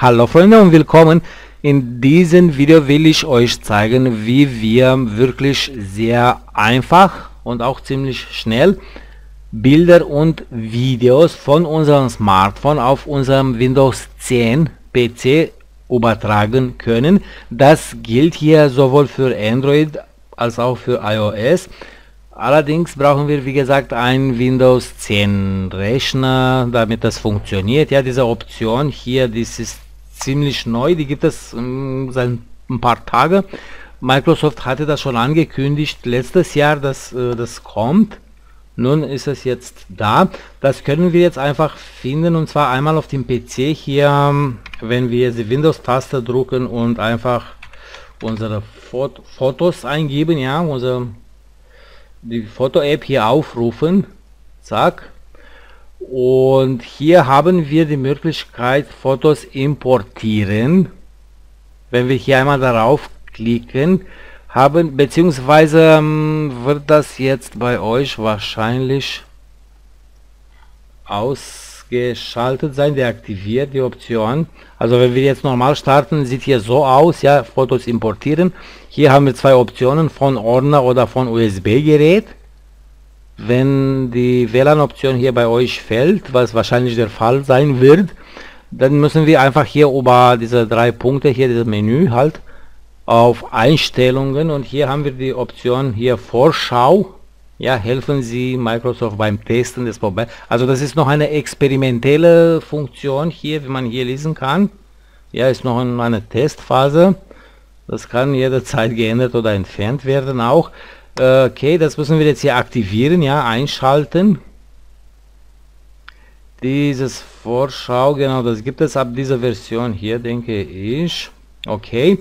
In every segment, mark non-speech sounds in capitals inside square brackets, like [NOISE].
Hallo Freunde und willkommen. In diesem Video will ich euch zeigen, wie wir wirklich sehr einfach und auch ziemlich schnell Bilder und Videos von unserem Smartphone auf unserem Windows 10 PC übertragen können. Das gilt hier sowohl für Android als auch für iOS. Allerdings brauchen wir wie gesagt ein Windows 10 Rechner, damit das funktioniert. Ja, diese Option hier, ist ziemlich neu, die gibt es ähm, seit ein paar Tagen. Microsoft hatte das schon angekündigt letztes Jahr, dass äh, das kommt. Nun ist es jetzt da. Das können wir jetzt einfach finden und zwar einmal auf dem PC hier, wenn wir die Windows-Taste drücken und einfach unsere Fot Fotos eingeben, ja, unsere die Foto-App hier aufrufen. Zack, und hier haben wir die Möglichkeit Fotos importieren. Wenn wir hier einmal darauf klicken haben beziehungsweise ähm, wird das jetzt bei euch wahrscheinlich ausgeschaltet sein deaktiviert die Option. Also wenn wir jetzt normal starten sieht hier so aus ja Fotos importieren. Hier haben wir zwei Optionen von Ordner oder von USB Gerät wenn die WLAN-Option hier bei euch fällt, was wahrscheinlich der Fall sein wird, dann müssen wir einfach hier über diese drei Punkte hier, dieses Menü halt, auf Einstellungen und hier haben wir die Option hier Vorschau. Ja, helfen Sie Microsoft beim Testen des vorbei. Also das ist noch eine experimentelle Funktion hier, wie man hier lesen kann. Ja, ist noch in einer Testphase. Das kann jederzeit [LAUGHS] geändert oder entfernt werden auch. Okay, das müssen wir jetzt hier aktivieren, ja, einschalten. Dieses Vorschau, genau, das gibt es ab dieser Version hier, denke ich. Okay.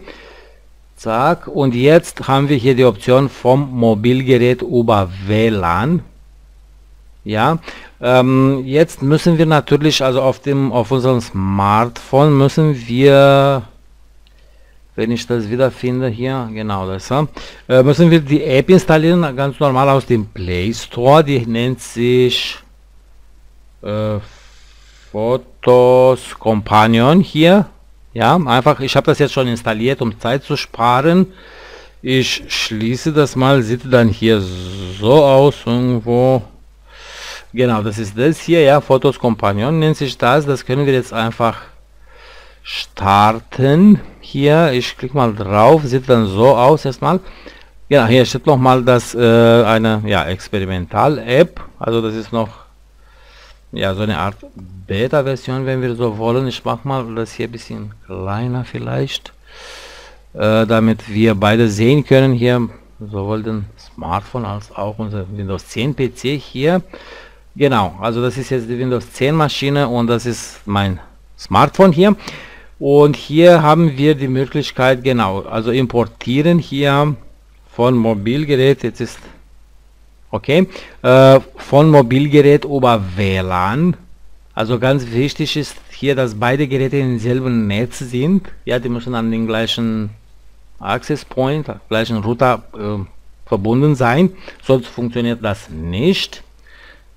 Zack. Und jetzt haben wir hier die Option vom Mobilgerät über WLAN. Ja. Ähm, jetzt müssen wir natürlich, also auf dem, auf unserem Smartphone müssen wir wenn ich das wieder finde. Hier genau das äh, müssen wir die App installieren ganz normal aus dem Play Store. Die nennt sich äh, Fotos Companion hier. Ja einfach ich habe das jetzt schon installiert um Zeit zu sparen. Ich schließe das mal sieht dann hier so aus irgendwo. Genau das ist das hier ja. Fotos Companion nennt sich das. Das können wir jetzt einfach starten. Hier ich klicke mal drauf sieht dann so aus erstmal. Ja hier steht noch mal das äh, eine ja experimental app also das ist noch ja so eine art beta version wenn wir so wollen. Ich mache mal das hier ein bisschen kleiner vielleicht äh, damit wir beide sehen können. Hier sowohl den smartphone als auch unser windows 10 pc hier. Genau also das ist jetzt die windows 10 maschine und das ist mein smartphone hier und hier haben wir die Möglichkeit genau also importieren hier von Mobilgerät jetzt ist okay äh, von Mobilgerät über WLAN also ganz wichtig ist hier dass beide Geräte im selben Netz sind. Ja die müssen an den gleichen Access Point gleichen Router äh, verbunden sein. Sonst funktioniert das nicht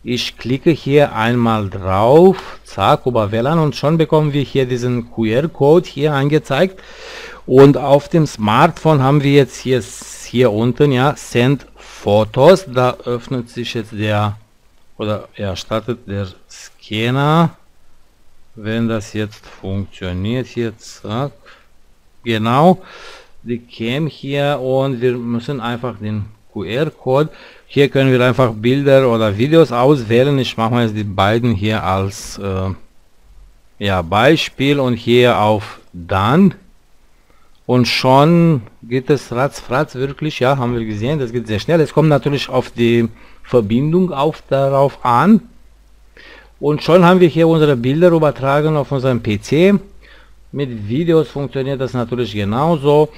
ich klicke hier einmal drauf, zack, über WLAN und schon bekommen wir hier diesen QR-Code hier angezeigt. Und auf dem Smartphone haben wir jetzt hier, hier unten, ja, Send Fotos. Da öffnet sich jetzt der, oder er startet der Scanner. Wenn das jetzt funktioniert, hier, zack, genau, die Cam hier und wir müssen einfach den QR-Code hier können wir einfach Bilder oder Videos auswählen. Ich mache mal jetzt die beiden hier als äh, ja, Beispiel und hier auf dann. Und schon geht es ratzfratz wirklich, ja, haben wir gesehen, das geht sehr schnell. Es kommt natürlich auf die Verbindung auf darauf an. Und schon haben wir hier unsere Bilder übertragen auf unserem PC. Mit Videos funktioniert das natürlich genauso.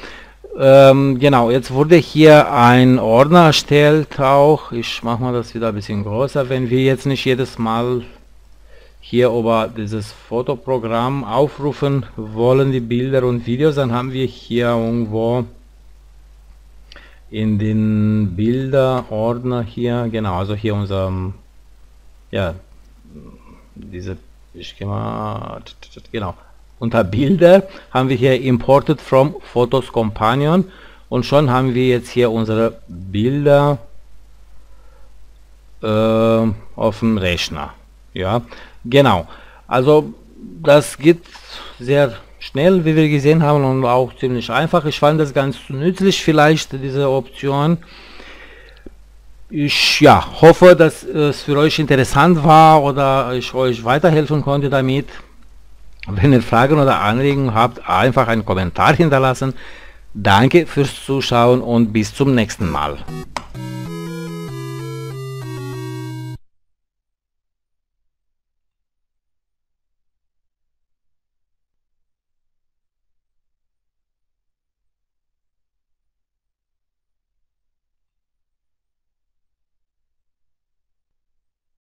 Ähm, genau, jetzt wurde hier ein Ordner erstellt auch. Ich mache mal das wieder ein bisschen größer. Wenn wir jetzt nicht jedes Mal hier über dieses Fotoprogramm aufrufen wollen, die Bilder und Videos, dann haben wir hier irgendwo in den Bilder Ordner hier, genau, also hier unser, ja, diese, ich gehe mal, genau, unter Bilder haben wir hier Imported from Photos Companion und schon haben wir jetzt hier unsere Bilder äh, auf dem Rechner. Ja, genau. Also das geht sehr schnell, wie wir gesehen haben, und auch ziemlich einfach. Ich fand das ganz nützlich, vielleicht diese Option. Ich ja, hoffe, dass es für euch interessant war oder ich euch weiterhelfen konnte damit. Wenn ihr Fragen oder Anregungen habt, einfach einen Kommentar hinterlassen. Danke fürs Zuschauen und bis zum nächsten Mal.